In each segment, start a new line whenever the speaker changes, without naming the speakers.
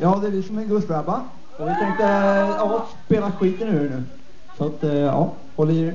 Ja, det är vi som är Gussgrabbar. Och vi tänkte, eh, ja, spela skiten ur nu. Så att, eh, ja, håll i er.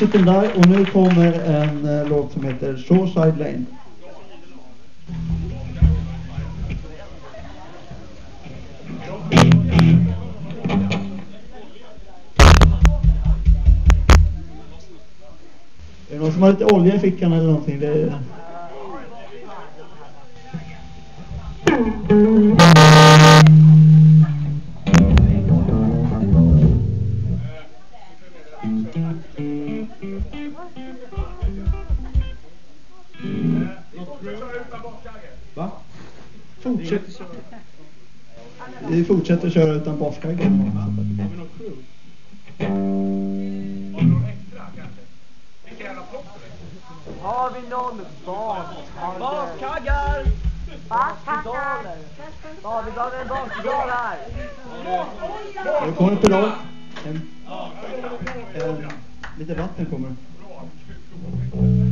Där och nu kommer en eh, låt som heter Shoreside Lane. Är det någon som har lite olja i fickan eller någonting? Det Va? Fortsätt. Vi fortsätter köra utan baskagge.
Har vi någon?
Baskaggar!
Baskaggar! Ja, vi behöver en baskaggar här.
Det kommer en pedal. En, en, lite vatten kommer. want you to believe this.